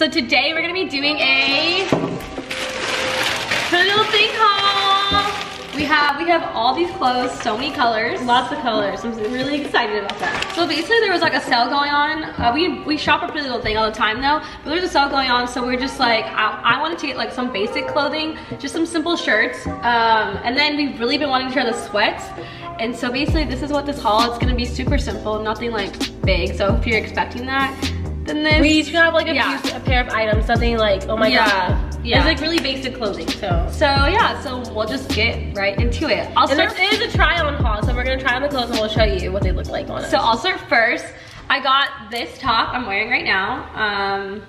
So today we're gonna be doing a little thing haul. We have we have all these clothes, so many colors. Lots of colors. I'm really excited about that. So basically there was like a sale going on. Uh, we, we shop a Pretty Little Thing all the time though, but there's a sale going on so we're just like, I, I wanted to get like some basic clothing, just some simple shirts. Um, and then we've really been wanting to try the sweats. And so basically this is what this haul is gonna be super simple, nothing like big. So if you're expecting that, then this. We each have like a, Yeah. few, a pair of items, something like, oh my Yeah. god. Yeah. It's like really basic clothing, so. So yeah, so we'll just get right into it. I'll And start this is a try on haul, so we're gonna try on the clothes and we'll show you what they look like on us. So I'll start first. I got this top I'm wearing right now. Um,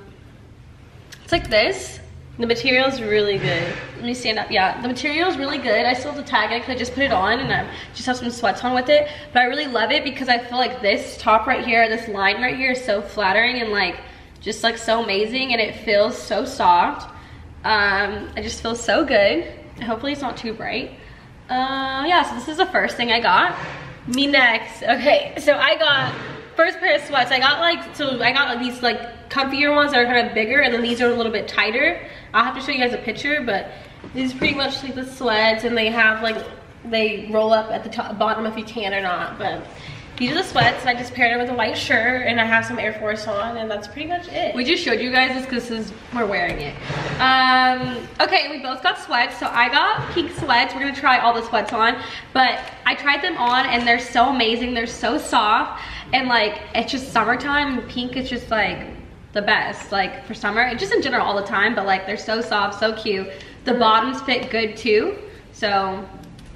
it's like this. The material's really good. Let me stand up. Yeah, the material is really good. I still have to tag it because I just put it on and I just have some sweats on with it. But I really love it because I feel like this top right here, this line right here is so flattering and like just like so amazing and it feels so soft. Um, I just feel so good. Hopefully it's not too bright. Uh, yeah, so this is the first thing I got. Me next. Okay, so I got first pair of sweats. I got like so I got like these like comfier ones that are kind of bigger, and then these are a little bit tighter. I'll have to show you guys a picture, but these are pretty much like the sweats, and they have like they roll up at the top, bottom if you can or not. But these are the sweats, and I just paired it with a white shirt, and I have some Air Force on, and that's pretty much it. We just showed you guys this because this is we're wearing it. Um, okay, we both got sweats. So I got pink sweats. We're gonna try all the sweats on, but I tried them on and they're so amazing. They're so soft and like it's just summertime. Pink is just like the best, like for summer just in general all the time. But like they're so soft, so cute. The bottoms fit good too. So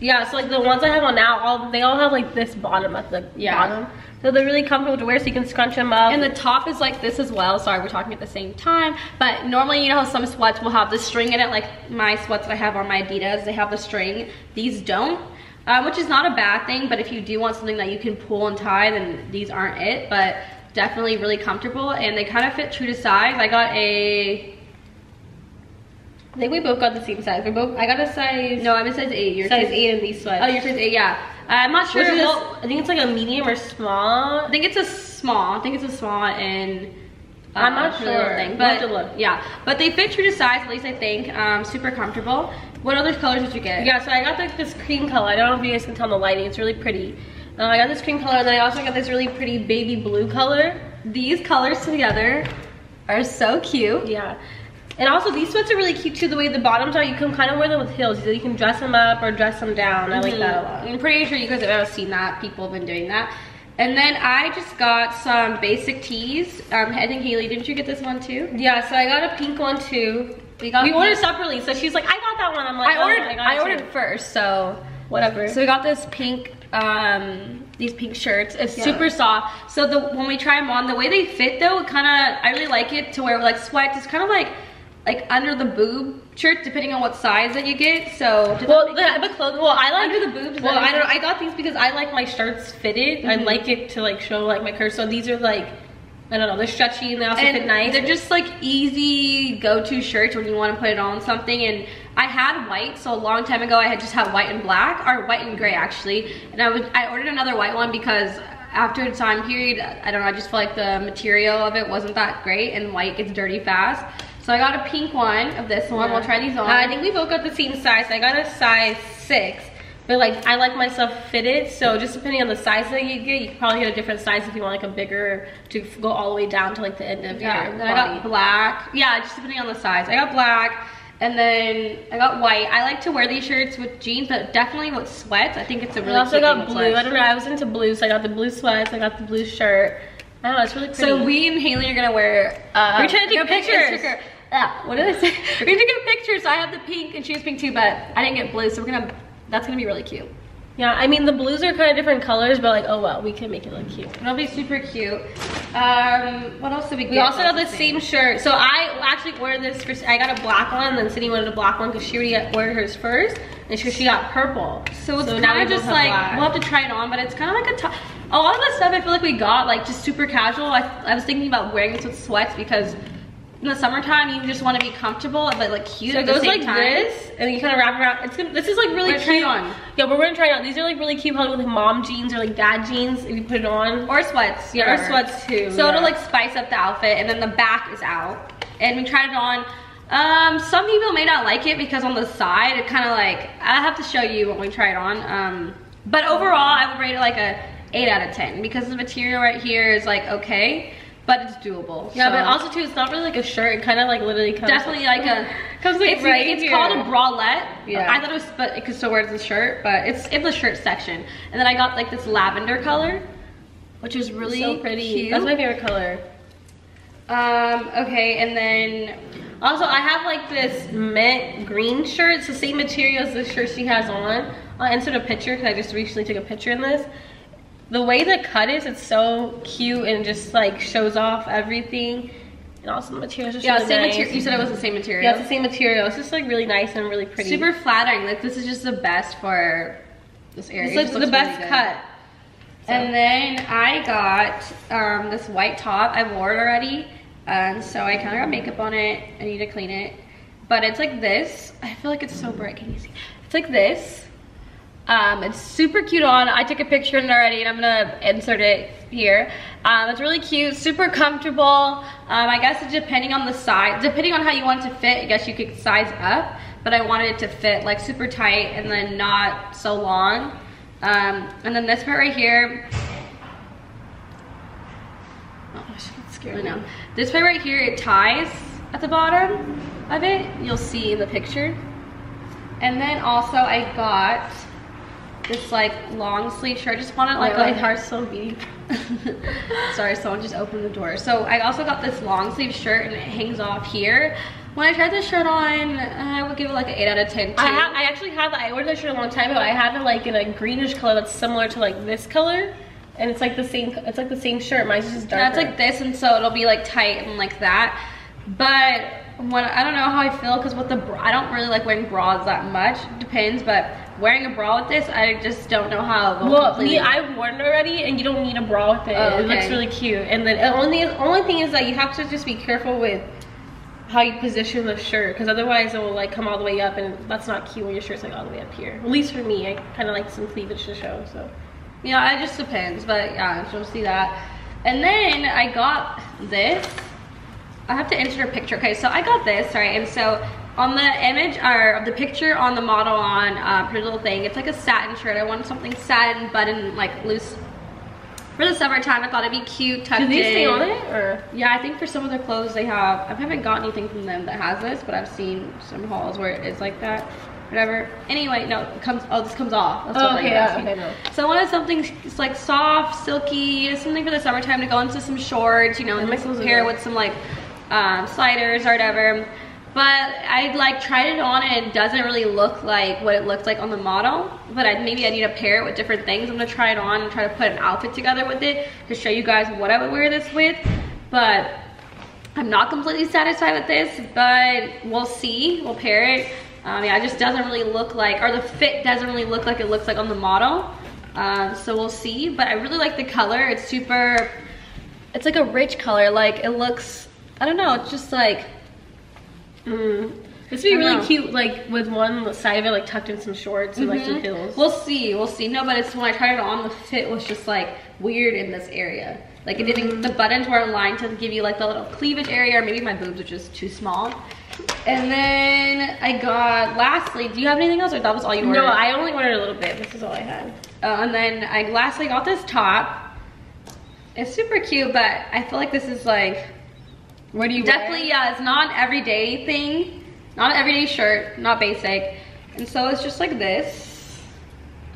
Yeah, so like the ones I have on now, all they all have like this bottom at the Yeah. bottom. So they're really comfortable to wear so you can scrunch them up. And the top is like this as well. Sorry, we're talking at the same time. But normally, you know how some sweats will have the string in it, like my sweats that I have on my Adidas, they have the string. These don't, um, which is not a bad thing. But if you do want something that you can pull and tie, then these aren't it. But definitely really comfortable, and they kind of fit true to size. I got a, I think we both got the same size. We both I got a size no, I'm a size eight. Your size size eight in these sweats. Oh, your size eight, yeah. I'm not sure. Is, well, I think it's like a medium or small. I think it's a small. I think it's a small and I'm uh, not little sure. Thing. We'll But look. yeah, but they fit true to size. At least I think. Um, super comfortable. What other colors did you get? Yeah, so I got like this cream color. I don't know if you guys can tell in the lighting. It's really pretty. Uh, I got this cream color, and then I also got this really pretty baby blue color. These colors together are so cute. Yeah. And also these sweats are really cute too. The way the bottoms are, you can kind of wear them with heels. You can dress them up or dress them down. I like that a lot. I'm pretty sure you guys have ever seen that. People have been doing that. And then I just got some basic tees. Um, I think Haley, didn't you get this one too? Yeah, so I got a pink one too. We got We ordered separately, so she's like, I got that one. I'm like, I oh, ordered. got I it ordered first, so whatever. So we got this pink, um, these pink shirts. It's Yeah. super soft. So the when we try them on, the way they fit though, it kind of I really like it to wear like sweats. It's kind of like like under the boob shirt, depending on what size that you get. So Well, the make type of clothing. Well, I like Under the boobs, Well, I don't. know. I got these because I like my shirts fitted. I Mhm. like it to like show like my curves. So these are like, I don't know, they're stretchy and they also and fit nice. They're just like easy go-to shirts when you want to put it on something. And I had white, so a long time ago I had just had white and black, or white and gray actually. And I was I ordered another white one because after a time period, I don't know, I just feel like the material of it wasn't that great, and white gets dirty fast. So I got a pink one of this one. We'll try these on. Uh, I think we both got the same size. I got a size six. But like I like my stuff fitted, so just depending on the size that you get, you can probably get a different size if you want like a bigger to go all the way down to like the end of Yeah, your then I got black. Yeah, just depending on the size. I got black, and then I got white. I like to wear these shirts with jeans, but definitely with sweats. I think it's a really I also got blue. I don't know. I was into blue, so I got the blue sweats. I got the blue shirt. I don't know. It's really pretty. So we and Haley are gonna wear. Uh, We're trying to take pictures. Yeah, what did I say? we're gonna get pictures. So I have the pink and she has pink too, but I didn't get blue, so we're gonna. That's gonna be really cute. yeah, I mean the blues are kind of different colors, but like oh well, we can make it look cute. It'll be super cute. Um, what else did we get? We also got the same shirt. So I actually wore this for, I got a black one, and then Cindy wanted a black one because she already ordered hers first, and she, she got purple. So it's So now kind we of just like black. we'll have to try it on, but it's kind of like a top. A lot of the stuff I feel like we got like just super casual. I, I was thinking about wearing this with sweats because in the summertime you just want to be comfortable but like cute So it goes like time. this, and you kind of wrap around. It's gonna, this is like really We're cute. on. Yeah, but we're gonna try it on. These are like really cute, probably with like mom jeans or like dad jeans if you put it on. Or sweats. Yeah, or or- sweats too. So yeah. it'll like spice up the outfit, and then the back is out. and we tried it on. Um, some people may not like it because on the side, it kind of like, I have to show you when we try it on. Um, but overall, I would rate it like a 8 out of 10 because the material right here is like okay, but it's doable. Yeah, So- but also too, it's not really like a shirt. It kind of like literally comes. definitely like a comes like it's, right it's here. called a bralette Yeah. i thought it was but it could still wear it as a shirt but it's in the shirt section and then i got like this lavender color which is really so pretty. cute. That's my favorite color. um okay and then Also, I have like this mint green shirt. It's the same material as the shirt she has on. I'll insert a picture because I just recently took a picture in this. The way the cut is, it's so cute and just like shows off everything. And also the materials yeah really same nice. material you said it was the same material Yeah, it's the same material. It's just like really nice and really pretty. super flattering like this is just the best for this area It's It like just the best really cut. And then I got um, this white top. I wore it already. And so I kind of got makeup on it. I need to clean it. But it's like this. I feel like it's so bright. Can you see? It's like this. Um, it's super cute on. I took a picture of it already and I'm gonna insert it here. Um, it's really cute, super comfortable. Um, I guess depending on the size, depending on how you want it to fit, I guess you could size up. But I wanted it to fit like super tight and then not so long. Um, and then this part right here, Oh, she gets I scared. know. This part right here, it ties at the bottom of it. You'll see in the picture. And then also I got this like long sleeve shirt. I just wanted like Like my a heart's so beating. Sorry, someone just opened the door. So I also got this long sleeve shirt and it hangs off here. When I tried this shirt on, I would give it like an 8 out of 10 too. I have, I actually have, I ordered this shirt a long time ago. I have it like in a greenish color that's similar to like this color. And it's like the same, it's like the same shirt. Mine's just darker. Yeah, like this, and so it'll be like tight and like that. But when I don't know how I feel because with the bra, I don't really like wearing bras that much. Depends, but wearing a bra with this, I just don't know how. Well, me, I've worn it already, and you don't need a bra with it. Oh, It looks really cute. And then the only only thing is that you have to just be careful with how you position the shirt, because otherwise it will like come all the way up, and that's not cute when your shirt's like all the way up here. At least for me, I kind of like some cleavage to show. So Yeah, it just depends, but yeah, you'll see that. And then I got this. I have to insert a picture. Okay, so I got this, right? And so on the image or the picture on the model on uh, Pretty Little Thing, it's like a satin shirt. I wanted something satin, button, like loose. For the summertime, I thought it'd be cute, tucked do these in. stay on it or? Yeah, I think for some of their clothes they have. I haven't got anything from them that has this, but I've seen some hauls where it is like that. Whatever. Anyway, no, it comes. Oh, this comes off. That's Oh, okay, yeah, okay, no. So I wanted something like soft, silky, something for the summertime to go into some shorts, you know, and my clothes are pair with some like um, sliders or whatever. But I like tried it on and it doesn't really look like what it looked like on the model. But I, maybe I need to pair it with different things. I'm gonna try it on and try to put an outfit together with it to show you guys what I would wear this with. But I'm not completely satisfied with this, but we'll see. We'll pair it. Um, yeah, it just doesn't really look like, or the fit doesn't really look like it looks like on the model. Um, so we'll see. But I really like the color. It's super, it's like a rich color. Like it looks, I don't know, it's just like, Mm. This would be really know. cute, like with one side of it like tucked in some shorts and like some Mhm. heels. We'll see, we'll see. No, but it's when I tried it on, the fit was just like weird in this area. Like it didn't, the buttons weren't aligned to give you like the little cleavage area, or maybe my boobs are just too small. And then I got, lastly, do you have anything else or that was all you ordered? no, I only ordered a little bit. This is all I had. Uh, and then I lastly got this top. It's super cute, but I feel like this is like, Where do you definitely, yeah, it's not an everyday thing. Not an everyday shirt, not basic. And so it's just like this.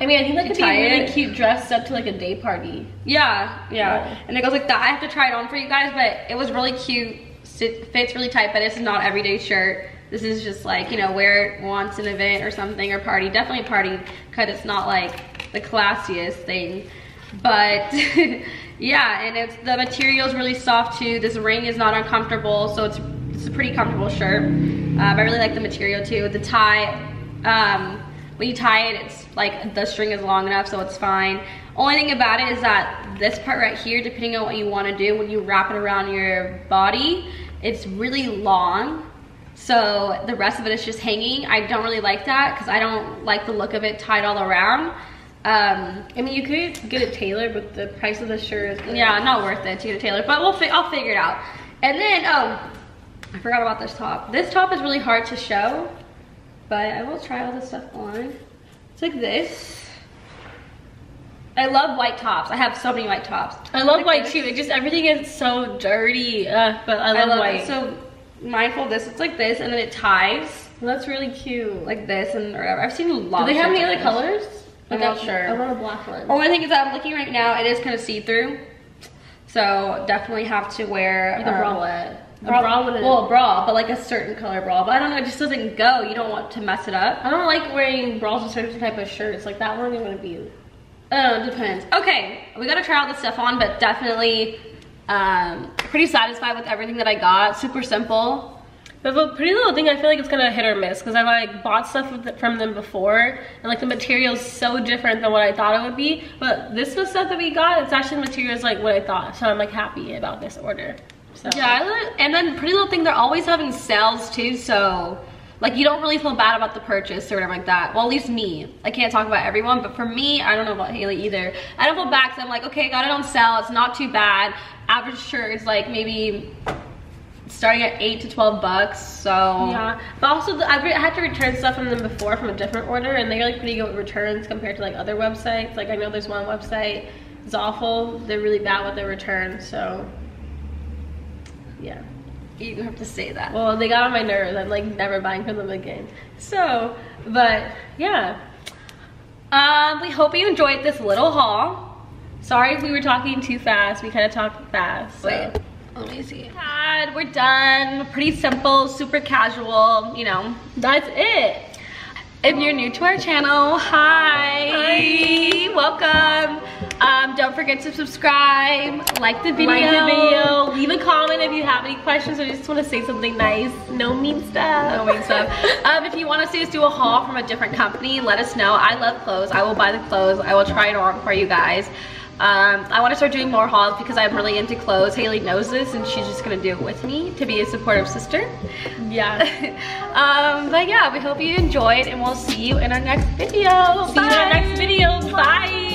I mean, I think that You could be really cute dressed up to like a day party. Yeah, yeah, Yeah. And it goes like that. I have to try it on for you guys, but it was really cute. It fits really tight, but it's not everyday shirt. This is just like, you know, wear it once an event or something or party. Definitely party because it's not like the classiest thing. But yeah, and it's the material is really soft too. This ring is not uncomfortable, so it's it's a pretty comfortable shirt. Um, I really like the material too. The tie, um, when you tie it, it's like the string is long enough, so it's fine. Only thing about it is that this part right here, depending on what you want to do, when you wrap it around your body, it's really long. So the rest of it is just hanging. I don't really like that because I don't like the look of it tied all around. Um, I mean, you could get it tailored, but the price of the shirt is yeah, not worth it to get a tailor, but we'll fi- I'll figure it out. And then, oh, I forgot about this top. This top is really hard to show, but I will try all this stuff on. It's like this. I love white tops. I have so many white tops. I love Like white this. too. It just everything is so dirty. Uh, but I love, I love white. it. So mindful of this. It's like this, and then it ties That's really cute. like this and whatever. I've seen a lot. Do they have any other this. I'm not I- sure. I want a black one. Only thing is that I'm looking right now. It is kind of see through, so definitely have to wear Like a um, bralette. A bra- bra with a- well, a bra, but like a certain color bra. But I don't know. It just doesn't go. You don't want to mess it up. I don't like wearing bras with certain type of shirts. Like that one, it wouldn't be. Oh, it depends. Okay, we gotta try all this stuff on, but definitely um, pretty satisfied with everything that I got. Super simple. But the Pretty Little Thing, I feel like it's gonna hit or miss because I've like bought stuff from them before, and like the material's so different than what I thought it would be. But this was stuff that we got. It's actually materials like what I thought, so I'm like happy about this order. So Yeah, I and then Pretty Little Thing, they're always having sales too, so like you don't really feel bad about the purchase or whatever like that. Well, at least me. I can't talk about everyone, but for me, I don't know about Haley either. I don't feel bad because I'm like, okay, got it on sale. It's not too bad. Average shirt is like maybe starting at eight to twelve bucks. So Yeah, but also the, I've re- I had to return stuff from them before from a different order, and they're like pretty good with returns compared to like other websites. Like I know there's one website, it's awful. They're really bad with their returns. So yeah. you have to say that. Well, they got on my nerves. I'm like never buying from them again. So, but yeah. Um, we hope you enjoyed this little haul. Sorry if we were talking too fast. We kind of talked fast. So. Wait, let me see. God, we're done. Pretty simple, super casual, you know. That's it. If you're new to our channel, hi. Hi. Welcome. Um, don't forget to subscribe, like the video. Like the video. Leave a comment if you have any questions or you just want to say something nice. No mean stuff. No mean stuff. Um, if you want to see us do a haul from a different company, let us know. I love clothes. I will buy the clothes. I will try it on for you guys. Um, I want to start doing more hauls because I'm really into clothes. Haley knows this and she's just going to do it with me to be a supportive sister. Yeah. um, but yeah, we hope you enjoyed and we'll see you in our next video. See you in our next video. Bye.